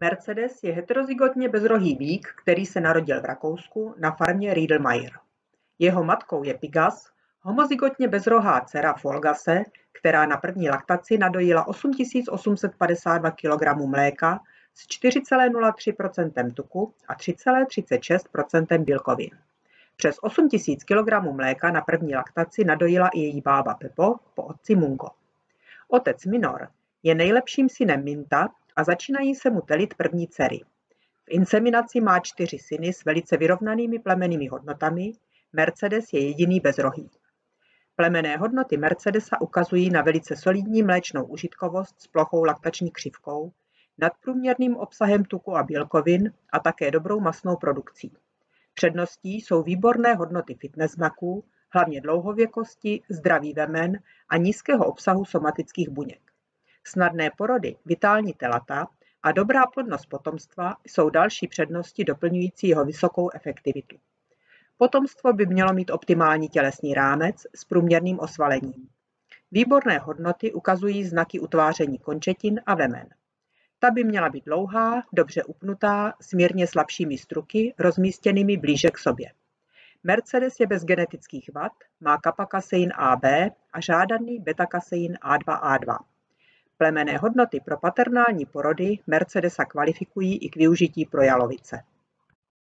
Mercedes je heterozygotně bezrohý býk, který se narodil v Rakousku na farmě Riedelmeier. Jeho matkou je Pigas, homozygotně bezrohá dcera Folgase, která na první laktaci nadojila 8852 kg mléka s 4,03% tuku a 3,36% bílkovin. Přes 8000 kg mléka na první laktaci nadojila i její bába Pepo po otci Mungo. Otec Minor je nejlepším synem Minta a začínají se mu telit první dcery. V inseminaci má čtyři syny s velice vyrovnanými plemenými hodnotami, Mercedes je jediný bezrohý. Plemené hodnoty Mercedesa ukazují na velice solidní mléčnou užitkovost s plochou laktační křivkou, nadprůměrným obsahem tuku a bílkovin a také dobrou masnou produkcí. Předností jsou výborné hodnoty fitness znaků, hlavně dlouhověkosti, zdravý vemen a nízkého obsahu somatických buněk. Snadné porody, vitální telata a dobrá plodnost potomstva jsou další přednosti doplňující jeho vysokou efektivitu. Potomstvo by mělo mít optimální tělesný rámec s průměrným osvalením. Výborné hodnoty ukazují znaky utváření končetin a vemen. Ta by měla být dlouhá, dobře upnutá, s mírně slabšími struky, rozmístěnými blíže k sobě. Mercedes je bez genetických vad, má kapakasein AB a žádaný betakasein A2A2. Plemené hodnoty pro paternální porody Mercedesa kvalifikují i k využití pro jalovice.